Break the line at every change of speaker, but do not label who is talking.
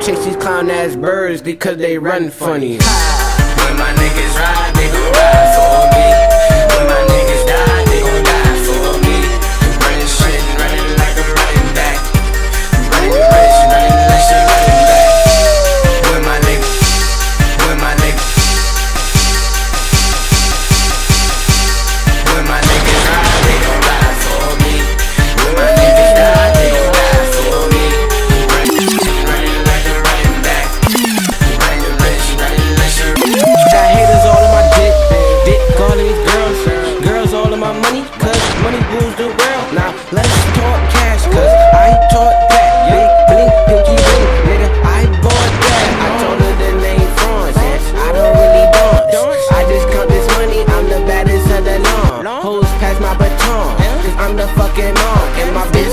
chase these clown ass birds because they run funny. When my niggas ride. my money, cause money rules the world. Now let's talk cash, cause I taught that. Big blink, pinky ring, nigga, I bought that. I told her the name Franz, and I don't really dance. I just count this money, I'm the baddest of the lawn. Hoes pass my baton, cause I'm the fucking mom, and my bitch